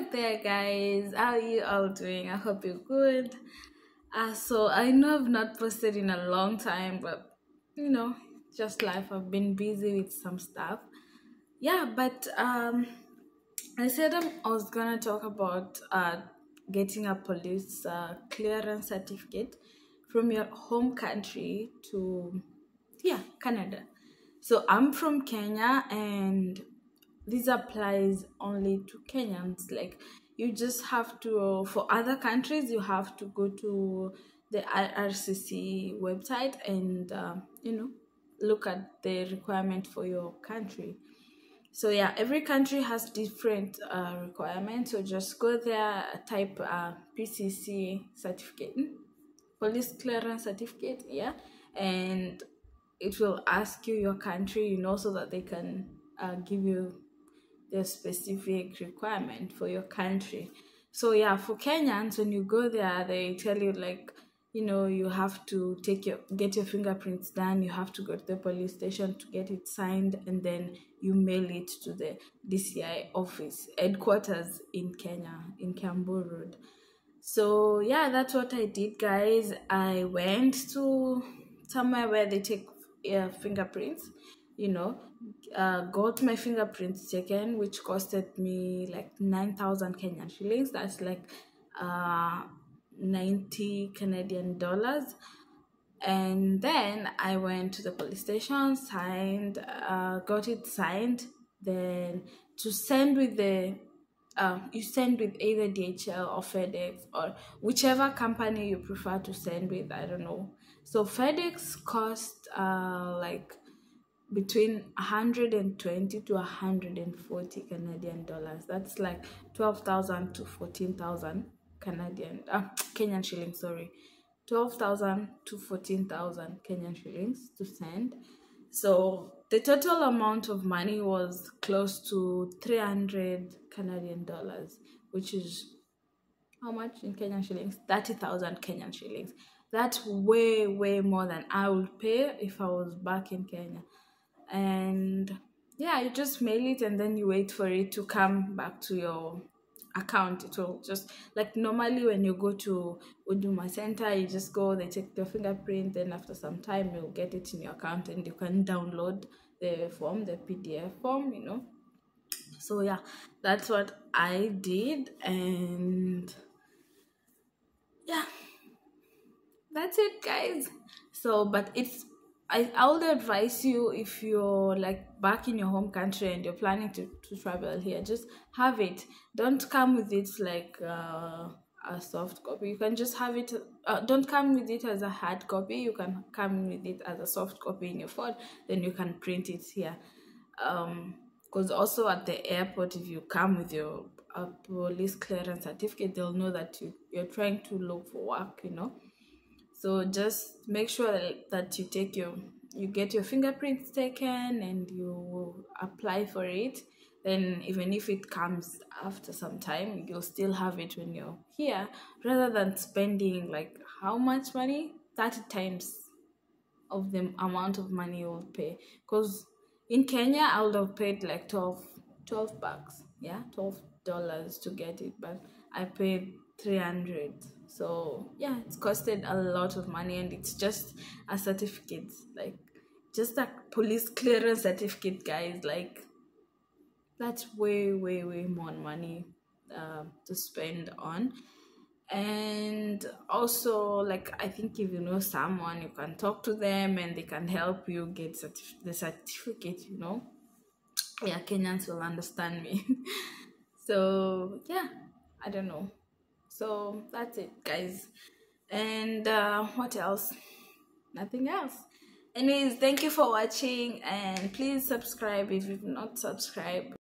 up there, guys? How are you all doing? I hope you're good. Uh, so I know I've not posted in a long time, but you know, just life. I've been busy with some stuff. Yeah, but um, I said I was gonna talk about uh getting a police uh, clearance certificate from your home country to yeah Canada. So I'm from Kenya and this applies only to Kenyans. Like you just have to for other countries you have to go to the IRCC website and uh, you know look at the requirement for your country. So yeah, every country has different uh, requirements. So just go there, type uh, PCC certificate, hmm? police clearance certificate, yeah, and it will ask you your country, you know, so that they can uh, give you the specific requirement for your country. So yeah, for Kenyans, when you go there, they tell you like, you know, you have to take your get your fingerprints done. You have to go to the police station to get it signed, and then you mail it to the DCI office headquarters in Kenya, in Kiambu Road. So yeah, that's what I did, guys. I went to somewhere where they take uh, fingerprints you know uh, got my fingerprints taken which costed me like 9000 kenyan shillings that's like uh 90 canadian dollars and then i went to the police station signed uh, got it signed then to send with the uh, you send with either DHL or FedEx or whichever company you prefer to send with. I don't know. So FedEx cost uh, like between 120 to 140 Canadian dollars. That's like 12,000 to 14,000 Canadian uh, Kenyan shillings. Sorry, 12,000 to 14,000 Kenyan shillings to send. So the total amount of money was close to 300 Canadian dollars, which is how much in Kenyan shillings? 30,000 Kenyan shillings. That's way, way more than I would pay if I was back in Kenya. And yeah, you just mail it and then you wait for it to come back to your account. It will just like normally when you go to Huduma Center, you just go, they take your fingerprint, then after some time you'll get it in your account and you can download the form, the PDF form, you know. So yeah, that's what I did and yeah, that's it guys. So but it's I, I would advise you if you're like back in your home country and you're planning to, to travel here, just have it. Don't come with it like uh, a soft copy. You can just have it. Uh, don't come with it as a hard copy. You can come with it as a soft copy in your phone. Then you can print it here. Um, because also at the airport, if you come with your uh, police clearance certificate, they'll know that you you're trying to look for work. You know so just make sure that you take your you get your fingerprints taken and you apply for it. Then even if it comes after some time you'll still have it when you're here. Rather than spending like how much money? 30 times of the amount of money you'll pay. Because in kenya i would have paid like 12 12 bucks. Yeah 12 dollars to get it but i paid 300 so yeah it's costed a lot of money and it's just a certificate like just a police clearance certificate guys like that's way way way more money uh, to spend on. And also like i think if you know someone you can talk to them and they can help you get certif- the certificate you know? Yeah kenyans will understand me. So yeah i don't know so that's it guys. And uh, what else? Nothing else. Anyways thank you for watching and please subscribe if you've not subscribed